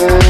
Mm-hmm.